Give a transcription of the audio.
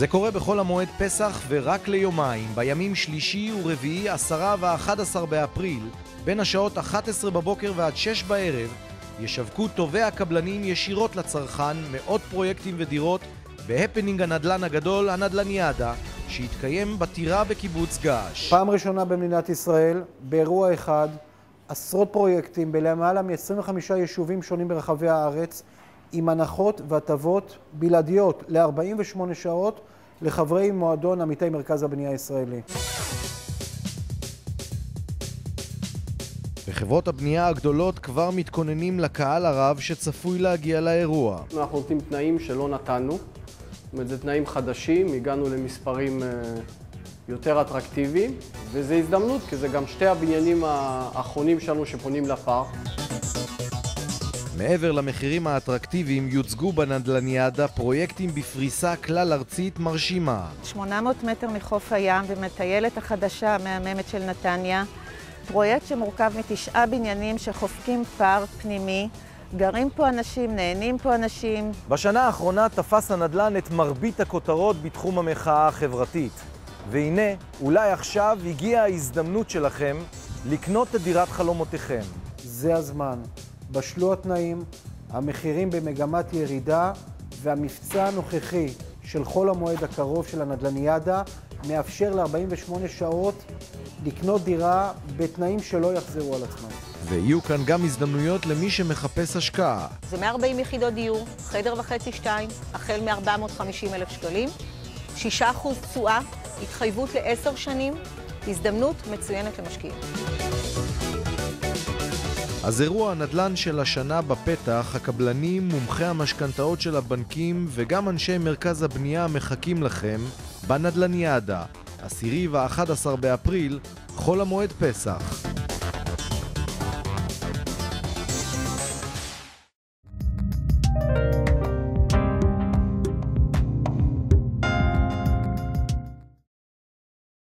זה קורה בחול המועד פסח ורק ליומיים, בימים שלישי ורביעי, עשרה ואחד עשר באפריל, בין השעות 11 בבוקר ועד 6 בערב, ישווקו טובי הקבלנים ישירות לצרכן מאות פרויקטים ודירות בהפנינג הנדל"ן הגדול, הנדל"ניאדה, שהתקיים בטירה בקיבוץ געש. פעם ראשונה במדינת ישראל, באירוע אחד, עשרות פרויקטים בלמעלה מ-25 יישובים שונים ברחבי הארץ, עם הנחות והטבות בלעדיות ל-48 שעות לחברי מועדון עמיתי מרכז הבנייה הישראלי. וחברות הבנייה הגדולות כבר מתכוננים לקהל הרב שצפוי להגיע לאירוע. אנחנו נותנים תנאים שלא נתנו, זאת אומרת, זה תנאים חדשים, הגענו למספרים אה, יותר אטרקטיביים, וזו הזדמנות, כי זה גם שתי הבניינים האחרונים שלנו שפונים לפארק. מעבר למחירים האטרקטיביים יוצגו בנדלניאדה פרויקטים בפריסה כלל ארצית מרשימה. 800 מטר מחוף הים ומהטיילת החדשה המהממת של נתניה, פרויקט שמורכב מתשעה בניינים שחובקים פארק פנימי, גרים פה אנשים, נהנים פה אנשים. בשנה האחרונה תפס הנדל"ן את מרבית הכותרות בתחום המחאה החברתית. והנה, אולי עכשיו הגיעה ההזדמנות שלכם לקנות את דירת חלומותיכם. זה הזמן. בשלו התנאים, המחירים במגמת ירידה, והמבצע הנוכחי של חול המועד הקרוב של הנדלניאדה מאפשר ל-48 שעות לקנות דירה בתנאים שלא יחזרו על עצמם. ויהיו כאן גם הזדמנויות למי שמחפש השקעה. זה 140 יחידות דיור, חדר וחצי שתיים, החל מ-450 אלף שקלים, 6% תשואה, התחייבות לעשר שנים, הזדמנות מצוינת למשקיעים. אז אירוע הנדל"ן של השנה בפתח, הקבלנים, מומחי המשכנתאות של הבנקים וגם אנשי מרכז הבנייה מחכים לכם בנדל"ניאדה, עשירי ו-11 באפריל, חול המועד פסח.